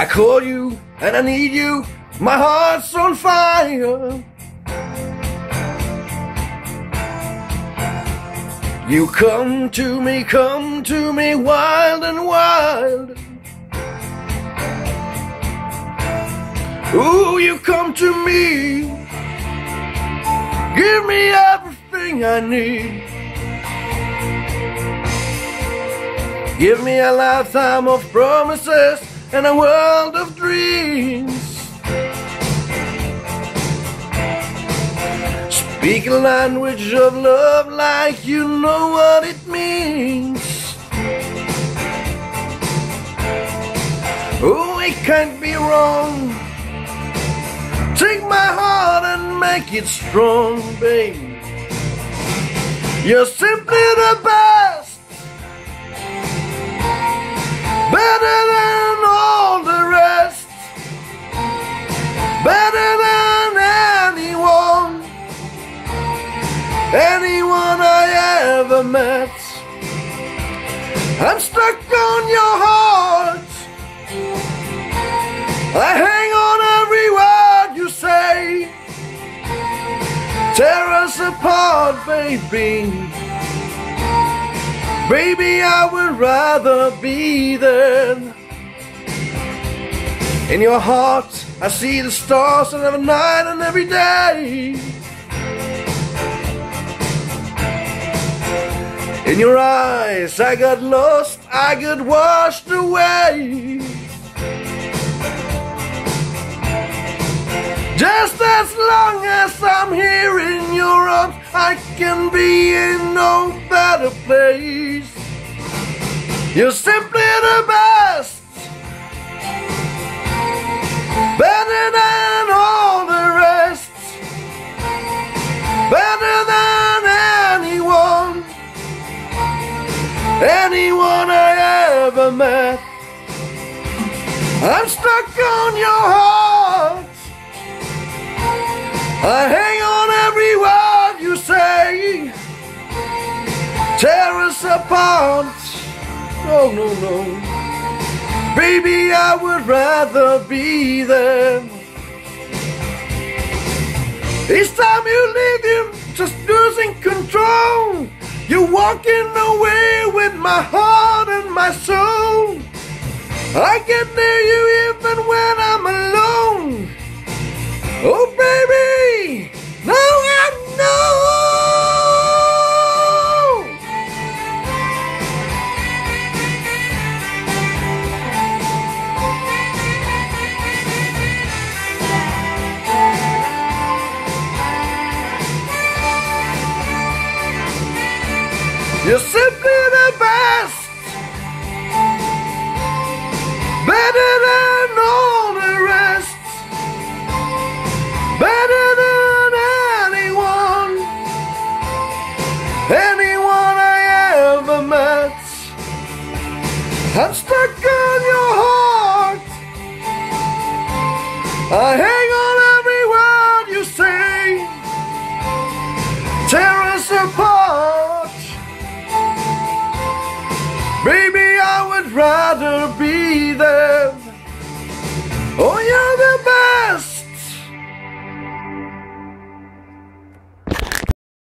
I call you and I need you. My heart's on fire. You come to me, come to me, wild and wild. Ooh, you come to me. Give me everything I need. Give me a lifetime of promises and a world of dreams. Speak a language of love like you know what it means. Oh, it can't be wrong. Take my heart and make it strong, babe. You're simply the best. Better than Anyone I ever met. I'm stuck on your heart. I hang on every word you say. Tear us apart, baby. Baby, I would rather be there. In your heart, I see the stars and every night and every day. In your eyes, I got lost, I got washed away. Just as long as I'm here in your arms, I can be in no better place. You're simply the best, anyone I ever met. I'm stuck on your heart. I hang on every word you say. Tear us apart. No, no, no. Baby, I would rather be there. Each time you leave, you're just losing control. You're walking away my heart and my soul. I get near you even when I'm alone. Oh, baby, You're simply the best, better than all the rest. Better than anyone, anyone I ever met. I'm stuck on your heart. I Baby, I would rather be there.